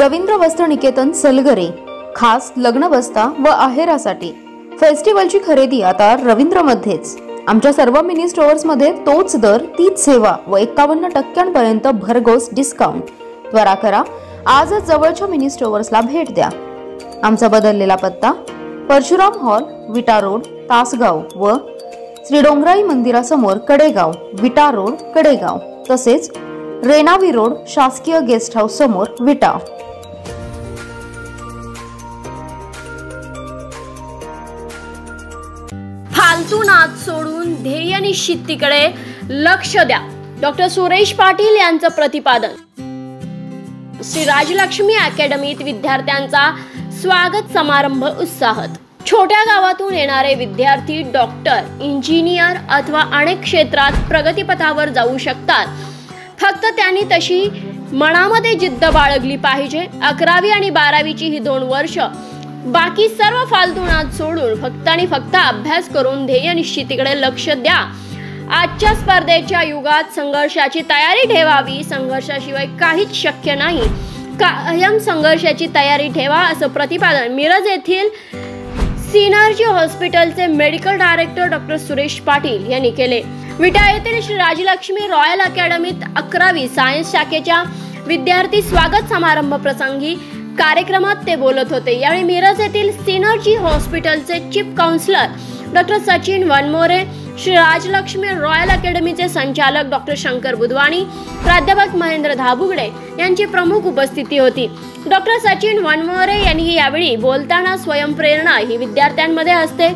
रवींद्र वस्त्र निकेतन सलगरे खास लग्न बस्ता व आहेरासाठी. फेस्टिवलची खरेदी आता रवींद्रमध्येच. आमच्या सर्व मिनी स्टोअर्समध्ये तोच दर तीच सेवा व एकावन्न टक्क्यांपर्यंत भरघोस डिस्काउंट. त्वरा करा आजच जवळच्या मिनी स्टोअर्सला भेट द्या. आमचा बदललेला पत्ता परशुराम हॉल विटा रोड तासगाव व श्रीडोंगराई मंदिरासमोर कडेगाव विटा रोड कडेगाव. तसेच रेनावी रोड शासकीय गेस्ट हाऊस समोर विटा. फालतू नाद सोडून ध्येय निश्चितीकडे लक्ष द्या. डॉक्टर सुरेश पाटील यांचं प्रतिपादन. श्री राजलक्ष्मी अकॅडमीत विद्यार्थ्यांचा स्वागत समारंभ उत्साहत. छोट्या गावातून येणारे विद्यार्थी डॉक्टर इंजिनियर अथवा अनेक क्षेत्रात प्रगतीपथावर जाऊ शकतात. फक्त त्यांनी तशी मनामध्ये जिद्द बाळगली पाहिजे. अकरावी आणि बारावीची ही दोन वर्ष बाकी सर्व फालतूनात सोडून फक्त आणि फक्त अभ्यास करून ध्येय निश्चितीकडे लक्ष द्या. आजच्या स्पर्धेच्या युगात संघर्षाची तयारी ठेवावी संघर्षाशिवाय काहीच शक्य नाही. कायम संघर्षाची तयारी ठेवा असं प्रतिपादन मिरज येथील सिनर्जी हॉस्पिटलचे medical director doctor Suresh Patil यांनी केले. विटा येथील श्री राजलक्ष्मी रॉयल अकॅडमीत अकरावी सायन्स शाखेच्या विद्यार्थी स्वागत समारंभ प्रसंगी कार्यक्रमात ते बोलत होते. यावेळी मिरज येथील सिनर्जी हॉस्पिटलचे chief counsellor doctor Sachin Vanmore Shri Rajlakshmi royal अकॅडमीचे संचालक डॉक्टर शंकर बुधवाणी प्राध्यापक महेंद्र धाबुगडे यांची प्रमुख उपस्थिती होती. डॉक्टर सचिन वनमोरे यांनी यावेळी बोलताना स्वयंप्रेरणा ही विद्यार्थ्यांमध्ये असते.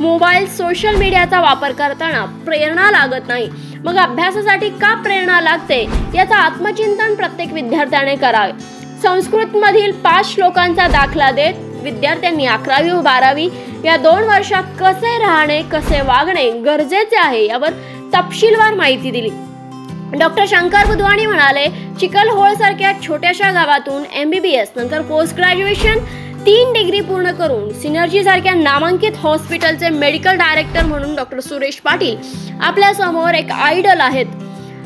मोबाईल सोशल मीडियाचा वापर करताना प्रेरणा लागत नाही. मग अभ्यासासाठी का प्रेरणा लागते? याचा आत्मचिंतन प्रत्येक विद्यार्थ्याने करावे. संस्कृतमधील पाच श्लोकांचा दाखला देत विद्यार्थ्यांनी अकरावी व बारावी या दोन वर्षात कसे राहणे कसे वागणे गरजेचे आहे यावर तपशीलवार माहिती दिली. डॉक्टर शंकर बुधवाणी म्हणाले चिकलहोळ सारख्या छोट्याशा गावातून एम बी बी एस नंतर पोस्ट ग्रॅज्युएशन तीन डिग्री पूर्ण करून सिनर्जी सारख्या नामांकित हॉस्पिटलचे मेडिकल डायरेक्टर म्हणून डॉक्टर सुरेश पाटील आपल्यासमोर एक आयडल आहेत.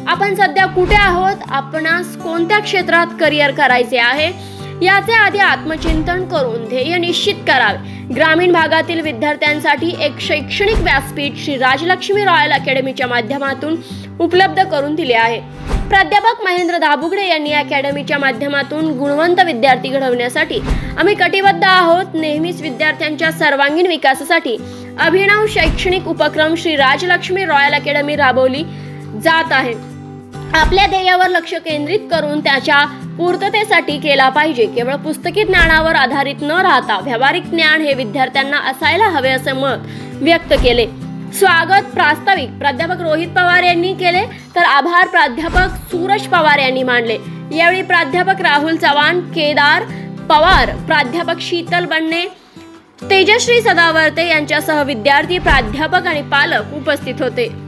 आपण सध्या कुठे आहोत? आपणास कोणत्या क्षेत्रात करिअर करायचे आहे? याचे आधी आत्मचिंतन करून ध्येय निश्चित करावे. ग्रामीण भागातील विद्यार्थ्यांसाठी एक शैक्षणिक व्यासपीठ श्री राजलक्ष्मी रॉयल अकॅडमीच्या माध्यमातून उपलब्ध करून दिले आहे. प्राध्यापक महेंद्र दाबुगडे यांनी अकॅडमीच्या माध्यमातून गुणवंत विद्यार्थी घडवण्यासाठी आम्ही कटिबद्ध आहोत. नेहमीच विद्यार्थ्यांच्या सर्वांगीण विकासासाठी अभिनव शैक्षणिक उपक्रम श्री राजलक्ष्मी रॉयल अकॅडमी राबवली जात आहे. आपल्या ध्येयावर लक्ष केंद्रित करून त्याच्या पूर्ततेसाठी केला पाहिजे. केवळ पुस्तकी ज्ञानावर आधारित न राहता व्यावहारिक ज्ञान हे विद्यार्थ्यांना असायला हवे असे मत व्यक्त केले. स्वागत प्रास्ताविक प्राध्यापक रोहित पवार यांनी केले तर आभार प्राध्यापक सूरज पवार यांनी मांडले यावेळी प्राध्यापक राहुल चव्हाण केदार पवार प्राध्यापक शीतल बन्ने तेजश्री सदावर्ते यांच्यासह विद्यार्थी प्राध्यापक आणि पालक उपस्थित होते.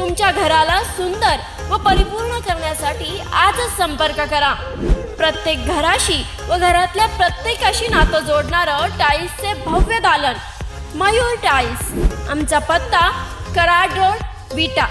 तुमच्या घराला सुंदर व परिपूर्ण करण्यासाठी आजच संपर्क करा. प्रत्येक घराशी व घरातल्या प्रत्येकाशी नातं जोडणारं टाईल्सचे भव्य दालन. मयूर टाईल्स. आमचा पत्ता कराड रोड विटा.